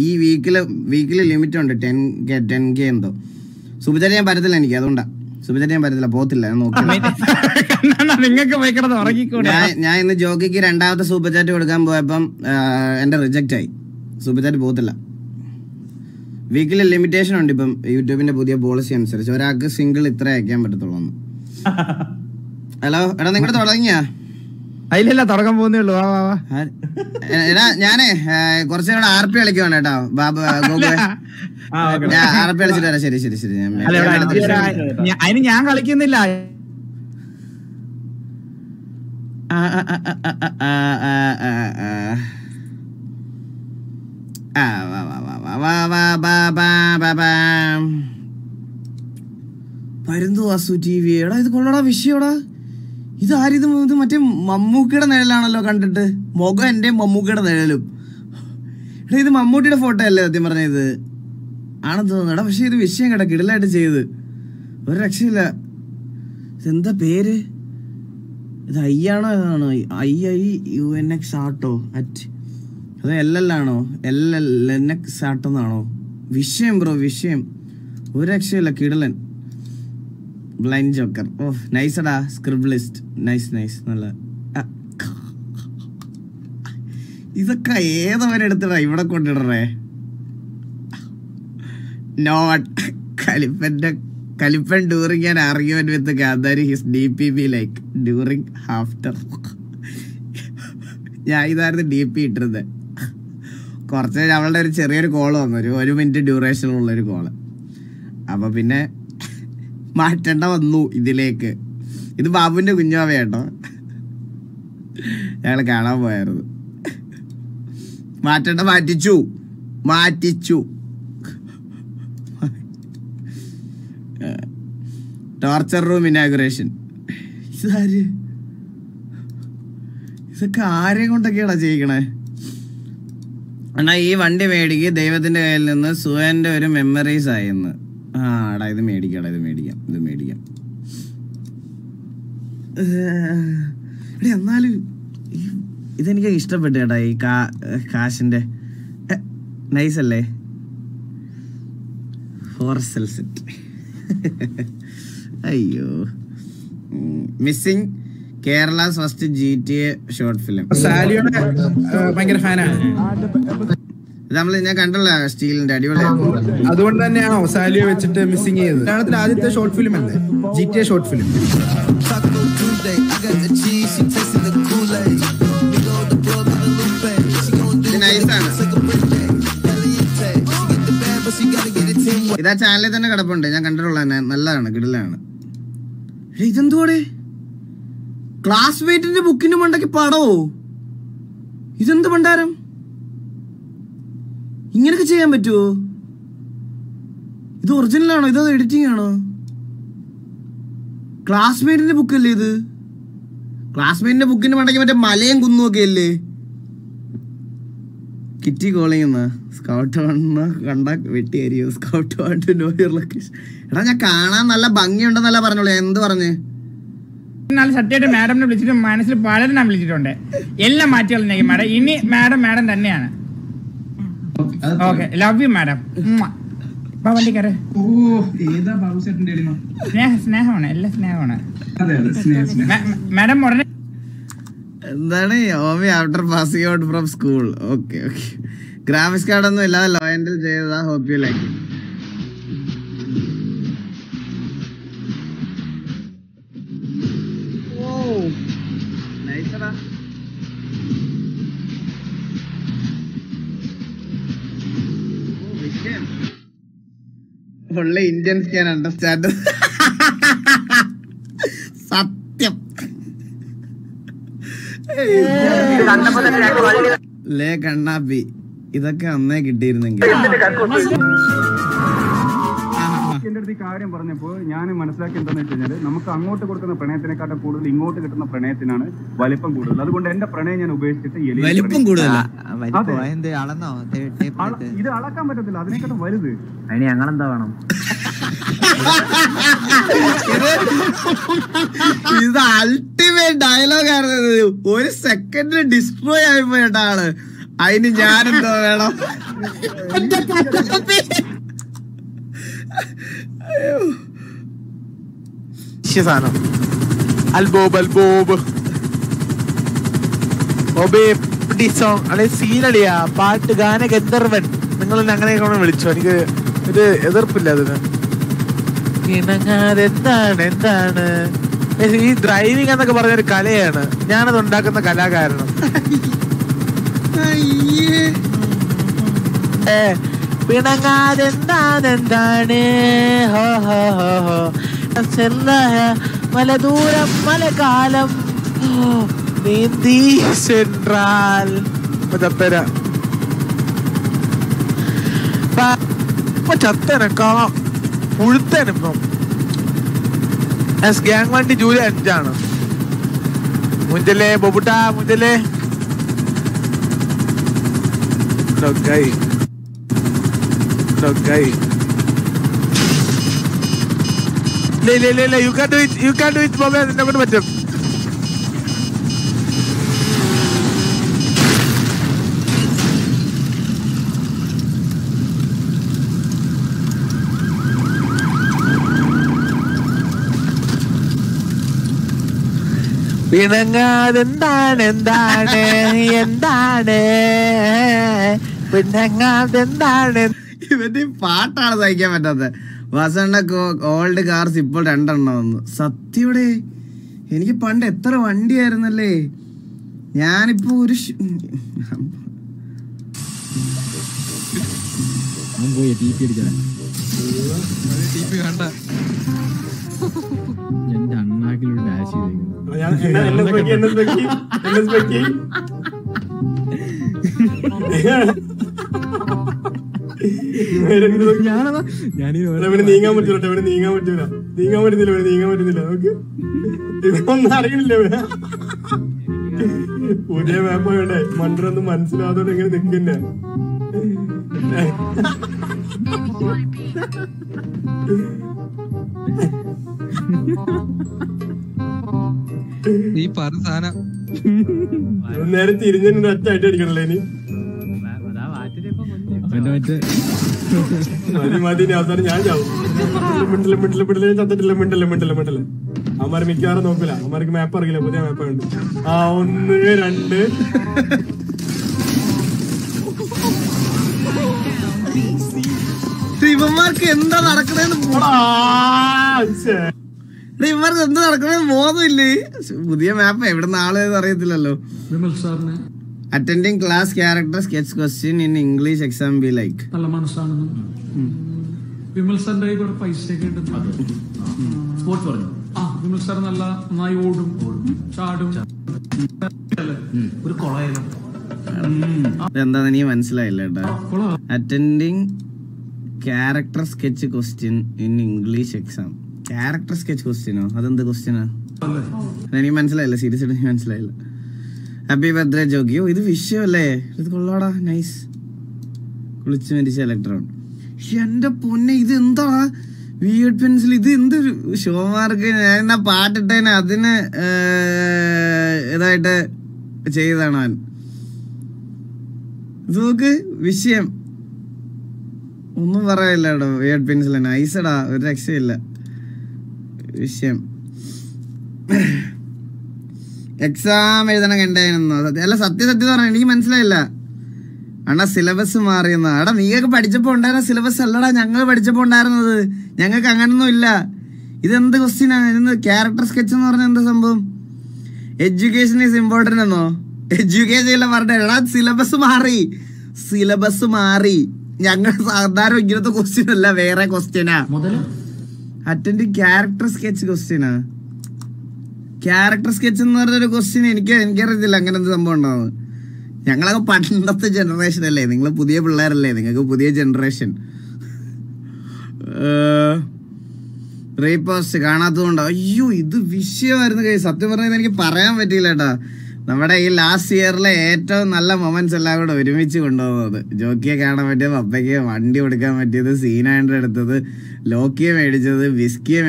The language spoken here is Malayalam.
ഈ വീക്കിൽ വീക്കിൽ ലിമിറ്റ് ഉണ്ട് ടെൻ കെ ടെൻ കെ എന്തോ. സുബിചാരി ഞാൻ പരത്തില്ല എനിക്ക്. അതുകൊണ്ടാ. സുബിചാരി ഞാൻ പരത്തില്ല പോത്തില്ല ഞാൻ നോക്കി നിങ്ങൾക്ക് ഞാൻ ഇന്ന് ജോക്കിക്ക് രണ്ടാമത്തെ സൂപ്പർ ചാറ്റ് കൊടുക്കാൻ പോയപ്പം എന്റെ റിജക്റ്റ് ആയി. സൂപ്പർ ചാറ്റ് പോത്തില്ല വീക്കിലി ലിമിറ്റേഷൻ ഉണ്ട് ഇപ്പം യൂട്യൂബിന്റെ പുതിയ പോളിസി അനുസരിച്ച്. ഒരാൾക്ക് സിംഗിൾ ഇത്ര അയക്കാൻ പറ്റത്തുള്ളൂ ഹലോ എടാ നിങ്ങടെ തുടങ്ങിയാ? അതിലല്ല തുടങ്ങാൻ പോകുന്നേ ഉള്ളൂ. വാ വാ എടാ ഞാനേ കുറച്ചു നേരം ആർ പി കളിക്കുവാണ് കേട്ടോ. ബാബു ആർ പി കളിച്ചിട്ട് വരാം. ശരി ശരി ശരി. അതിന് ഞാൻ കളിക്കുന്നില്ല. പരുന്തു വാസു ടി വി. എടാ ഇത് കൊള്ളടാ വിഷയടാ. ഇത് ആരിത് ഇത് മറ്റേ മമ്മൂക്കയുടെ നിഴലാണല്ലോ കണ്ടിട്ട്? മുഖം എന്റെ മമ്മൂക്കയുടെ നിഴലും. എടാ ഇത് മമ്മൂട്ടിയുടെ ഫോട്ടോ അല്ലേ സത്യം പറഞ്ഞത്? ആണെന്ന് തോന്നുന്നു. എടാ പക്ഷേ ഇത് വിഷയം കേട്ടോ കിടലായിട്ട് ചെയ്ത്. ഒരു രക്ഷയില്ല. എന്താ പേര്? ഇത് ആണോ ഏതാണോ? I I U N X ആട്ടോ അറ്റ്. അത് എൽ എൽ ആണോ? എൽ എൽ എൻ എക്സ് ആട്ടോ എന്നാണോ വിഷയം ബ്രോ വിഷയം. ഒരു രക്ഷയില്ല കിടലൻ. ബ്ലൈൻഡ് ജോക്കർ ഓ നൈസടാ സ്ക്രിബ്ലിസ്റ്റ് നൈസ് നൈസ് നല്ല. ഇതൊക്കെ ഏതവരെ എടുത്തിടാ? ഇവിടെ കൊണ്ടിടറേ നോട്ട് കലിപ്പന്റെ കലിപ്പൻ during an argument with Gandhari his D P B like during after ഞാൻ ഇതായിരുന്നു ഡി പി ഇട്ടിരുന്നത്. കുറച്ച് അവളുടെ ഒരു ചെറിയൊരു കോൾ വന്നു. ഒരു ഒരു മിനിറ്റ് ഡ്യൂറേഷൻ ഉള്ള ഒരു കോൾ അപ്പോൾ പിന്നെ മാറ്റേണ്ട വന്നു ഇതിലേക്ക്. ഇത് ബാബുവിന്റെ കുഞ്ഞുമാവ കേട്ടോ. ഞങ്ങൾ കാണാൻ പോയായിരുന്നു മാറ്റേണ്ട മാറ്റിച്ചു. മാറ്റിച്ചു. ടോർച്ചർ റൂം ഇനാഗുറേഷൻ ഇതൊക്കെ ആരെ കൊണ്ടൊക്കെയാടാ ചെയ്യിക്കണേ? എന്നാ ഈ വണ്ടി മേടിക്ക് ദൈവത്തിന്റെ കയ്യിൽ നിന്ന് സുഹന്റെ ഒരു മെമ്മറീസ് ആയെന്ന് ആ എടാ ഇത് മേടിക്കാം ഇത് മേടിക്കാം ഇത് മേടിക്കാം. എന്നാലും ഇതെനിക്ക് ഇഷ്ടപ്പെട്ടു കേട്ടാ ഈ കാ കാശിന്റെ നൈസ് അല്ലേ സെൽസെറ്റ് അയ്യോ. Missing Kerala's first G T A short film. സാലിയുടെ ഭയങ്കര ഫാനാണ്. ഇത് നമ്മൾ ഞാൻ കണ്ടല്ല സ്റ്റീലിന്റെ അടിപൊളി അതുകൊണ്ട് തന്നെയാണോ സാലിയെ വെച്ചിട്ട് മിസ്സിങ് ചെയ്തത്. മലയാളത്തിലെ ആദ്യത്തെ ഷോർട്ട് ഫിലിം അല്ലേ? G T A short film ഇത് ചാനലിൽ തന്നെ കിടപ്പുണ്ട്. ഞാൻ കണ്ടിട്ടുള്ള തന്നെ നല്ലതാണ് കിടിലാണ്. ഇതെന്തുവാടെ? വെയിറ്റിന്റെ ബുക്കിന്റെ മണ്ടയ്ക്ക് പടവോ? ഇതെന്ത് പണ്ടാരം ഇങ്ങനൊക്കെ ചെയ്യാൻ പറ്റുമോ ഇത് ഒറിജിനൽ ആണോ? ഇതോ എഡിറ്റിംഗ് ആണോ? ക്ലാസ്മേറ്റിന്റെ ബുക്കല്ലേ ഇത്? ക്ലാസ്മേറ്റിന്റെ ബുക്കിന്റെ മണ്ടയ്ക്ക് മറ്റേ മലയും കുന്നും ഒക്കെ അല്ലേ? കിറ്റി കോളിങ് സ്കൗട്ട് വണ്ണ കണ്ട വെട്ടിയായിരിക്കും scout want know your location എടാ ഞാൻ കാണാൻ നല്ല ഭംഗിയുണ്ടെന്നല്ല പറഞ്ഞോളൂ. എന്ത് പറഞ്ഞു? നാളെ സത്യമായിട്ട് മാഡമിനെ വിളിച്ചിട്ട് മനസ്സിൽ പലരും വിളിച്ചിട്ടുണ്ട്. എല്ലാം മാറ്റി കളഞ്ഞേക്കും മാഡം. ഇനി മാഡം മാഡം തന്നെയാണ്. ഓക്കെ ലവ് യു മാഡം വണ്ടി കയറ്. ഓ ഏതാ ബാബു സ്നേഹ സ്നേഹമാണ് എല്ലാം സ്നേഹമാണ്. മാഡം ഉടനെ എന്താണ്? ഓമി after passing out from school okay okay graphics card ഒന്നും ഇല്ലാതെ ലോയൻഡിൽ ചെയ്തതാ. ഹോപ്പ് യു ലൈക്ക് ഉള്ള ഇന്ത്യൻസ് ക്യാൻ അണ്ടർസ്റ്റാൻഡ് സത്യം. ലേ കണ്ണാബി ഇതൊക്കെ അന്നേ കിട്ടിയിരുന്നെങ്കിൽ. എന്റെ അടുത്ത് ഈ കാര്യം പറഞ്ഞപ്പോൾ ഞാൻ മനസ്സിലാക്കി എന്താണെന്ന് വെച്ച് കഴിഞ്ഞാൽ നമുക്ക് അങ്ങോട്ട് കൊടുക്കുന്ന പ്രണയത്തിനെക്കാട്ടും കൂടുതൽ ഇങ്ങോട്ട് കിട്ടുന്ന പ്രണയത്തിനാണ് വലിപ്പം കൂടുതൽ അതുകൊണ്ട് എന്റെ പ്രണയം ഞാൻ ഉപേക്ഷിച്ചിട്ട് വലിപ്പം ഇത് അളക്കാൻ പറ്റത്തില്ല അതിനെക്കാട്ടും വലുത് അതിന് ഞങ്ങളെന്താ വേണം ഇത് അൾട്ടിമേറ്റ് ഡയലോഗ് ആയിരുന്നു. ഒരു സെക്കൻഡിൽ ഡിസ്ട്രോയ് ആയി പോയിട്ടാണ് അതിന് ഞാനെന്തോ വേണം സാധനം അൽബോബ് അൽബോബ് ഒബേ സോങ് അല്ലെ സീനടിയാ പാട്ട് ഗാന ഗന്ധർവൻ. നിങ്ങൾ അങ്ങനെ അങ്ങനെയൊക്കെ വിളിച്ചോ. എനിക്ക് ഇത് എതിർപ്പില്ല അതിന്. ഇണങ്ങാതെ എന്താണ് എന്താണ്? ഈ ഡ്രൈവിംഗ് എന്നൊക്കെ പറഞ്ഞൊരു കലയാണ്. ഞാനത് ഉണ്ടാക്കുന്ന കലാകാരണം. ഏ, പിണങ്ങാതെ എന്താണ് എന്താണ് ഹോ ഹോ ഹോ ഹോ. ചെല്ല മല ദൂരം മല കാലം ഓ, നീന്തി സെൻട്രാൽ. ചത്തര. ഇപ്പൊ ചത്തനക്കാ പുഴുത്തനിപ്പം ഗ്യാങ് വണ്ടി ജൂലൈ അഞ്ചാണ്. മുഞ്ചല്ലേ ബൊബുട്ട മുഞ്ചല്ലേ. ഡൊക്കായി ഇല്ല ഇല്ല ഇല്ല you can do it you can do it ബോബേ നിന്നെ കൊണ്ട് പറ്റും. പിണങ്ങാതെന്താണ് എന്താണ് എന്താണ് പിണങ്ങാതെന്താണ് ഇവന്റെ പാട്ടാണ് സഹിക്കാൻ പറ്റാത്തത്. വസണ്ണ ഓൾഡ് കാർസ് ഇപ്പോൾ രണ്ടെണ്ണം വന്നു. സത്യയുടെ എനിക്ക് പണ്ട് എത്ര വണ്ടിയായിരുന്നല്ലേ? ഞാനിപ്പോ ഒരു ഷ്- എന്റെ അണ്ണാക്കിലൊരു ഡാഷ് ചെയ്തേക്കുന്നു ഞാനതാ ഞാനീ നീങ്ങാൻ പറ്റൂല ഇവിടെ നീങ്ങാൻ പറ്റൂല. നീങ്ങാൻ പറ്റുന്നില്ല ഇവിടെ നീങ്ങാൻ പറ്റുന്നില്ല. നമുക്ക് ഇതൊന്നും അറിയില്ല ഇവിടെ. പുതിയ മാപ്പ് വേണ്ടേ മണ്ടൊന്നും മനസ്സിലാവാതെ ഇങ്ങനെ നിൽക്കുന്ന നീ പറഞ്ഞ സാധനം. നേരെ തിരിഞ്ഞു ഒറ്റ ആയിട്ട് അടിക്കണല്ലേ ഇനി? അവന്റെ മറ്റേ അവസാനം ഞാൻ ചാവും. മിണ്ടില്ല മിണ്ടില്ല മിണ്ടില്ല ചത്തിട്ടില്ല മിണ്ടില്ല മിണ്ടില്ല മിണ്ടില്ല അവന്മാർ മിക്കവാറും നോക്കില്ല അവന്മാർക്ക് മാപ്പ് അറിയില്ല പുതിയ മാപ്പ് ഉണ്ട് ആ ഒന്ന് രണ്ട്. ഇവന്മാർക്ക് എന്താ നടക്കണെന്ന് ഇവന്മാർക്ക് എന്താ നടക്കണെന്ന് ബോധമില്ലേ? പുതിയ മാപ്പ് എവിടെ നാളേന്ന് അറിയത്തില്ലല്ലോ. വിമൽ സാറിന് attending class character sketch question in English exam be like നല്ല മനസ്സാണെന്നും. വിമൽ സാറിന്റെ കുറെ പൈസയൊക്കെ സ്പോർട്സ് പറഞ്ഞു? ആ വിമൽ സാർ നല്ല നന്നായി ഓടും. ചാടും. ഒരു കൊളയല്ലോ എന്താന്ന് നീ മനസ്സിലായില്ല കേട്ടോ. Attending character sketch question in English exam character sketch ക്വസ്റ്റ്യനോ അതെന്ത് ക്വസ്റ്റ്യനാ എനിക്ക് മനസ്സിലായില്ല. സീരിയസ് ആയിട്ട് മനസ്സിലായില്ല. ഹാപ്പി ബർത്ത്ഡേ ജോക്കിയോ ഇത് വിഷയമല്ലേ ഇത് കൊള്ളാടാ നൈസ് കുളിച്ച് മരിച്ച ഇലക്ട്രോൺ എന്റെ പൊന്നെ ഇത് എന്താ? വിയഡ് പെൻസിൽ ഇത് എന്തൊരു ഷോമാർക്ക് ഞാൻ എന്നാ പാട്ടിട്ടേനെ അതിന് ഇതായിട്ട് ചെയ്താണ് അവൻ. നോക്ക് വിഷയം ഒന്നും പറയില്ല കേട്ടോ വിയഡ് പെൻസിൽ നൈസടാ ഒരു രക്ഷയില്ല. വിഷയം എക്സാം എഴുതണം കണ്ടായിരുന്നു. സത്യം അല്ല സത്യസത്യം പറഞ്ഞു എനിക്ക് മനസ്സിലായില്ല. അണ്ണാ സിലബസ് മാറിയെന്ന. അടാ നീയൊക്കെ പഠിച്ചപ്പോൾ ഉണ്ടായിരുന്ന സിലബസ് അല്ലടാ ഞങ്ങൾ പഠിച്ചപ്പോൾ ഉണ്ടായിരുന്നത്. ഞങ്ങൾക്ക് അങ്ങനൊന്നും ഇല്ല. ഇതെന്ത് ക്വസ്റ്റ്യൻ ആണ്? ഇതെന്ത് ക്യാരക്ടർ സ്കെച്ച് എന്ന് പറഞ്ഞ എന്താ സംഭവം? എഡ്യൂക്കേഷൻ ഈസ് ഇമ്പോർട്ടന്റ് എന്നോ? എഡ്യൂക്കേഷൻ എല്ലാം പറഞ്ഞ. എടാ സിലബസ് മാറി. സിലബസ് മാറി. ഞങ്ങൾ സാധാരണ ഇങ്ങനത്തെ ക്വസ്റ്റ്യൻ അല്ല വേറെ ക്വസ്റ്റ്യനാ അറ്റൻഡ് ക്യാരക്ടർ സ്കെച്ച് ക്വസ്റ്റ്യനാ ക്യാരക്ടർ സ്കെച്ച് എന്ന് പറഞ്ഞൊരു ക്വസ്റ്റ്യൻ എനിക്ക് എനിക്കറിയത്തില്ല അങ്ങനത്തെ സംഭവം ഉണ്ടാവും ഞങ്ങളൊക്കെ പണ്ടത്തെ ജനറേഷൻ അല്ലേ? നിങ്ങൾ പുതിയ പിള്ളേരല്ലേ? നിങ്ങൾക്ക് പുതിയ ജനറേഷൻ റീപോസ്റ്റ് കാണാത്തതുകൊണ്ട് അയ്യോ ഇത് വിഷയമായിരുന്നു കൈ സത്യം പറഞ്ഞാൽ എനിക്ക് പറയാൻ പറ്റിയില്ല കേട്ടോ. നമ്മുടെ ഈ ലാസ്റ്റ് ഇയറിലെ ഏറ്റവും നല്ല മൊമെന്റ്സ് എല്ലാം കൂടെ ഒരുമിച്ച് കൊണ്ടുപോകുന്നത് ജോക്കിയെ കാണാൻ പറ്റിയത് പപ്പയ്ക്ക് വണ്ടി കൊടുക്കാൻ പറ്റിയത് സീനായിട്ട് എടുത്തത് ലോക്കിയെ മേടിച്ചത് വിസ്കിയെ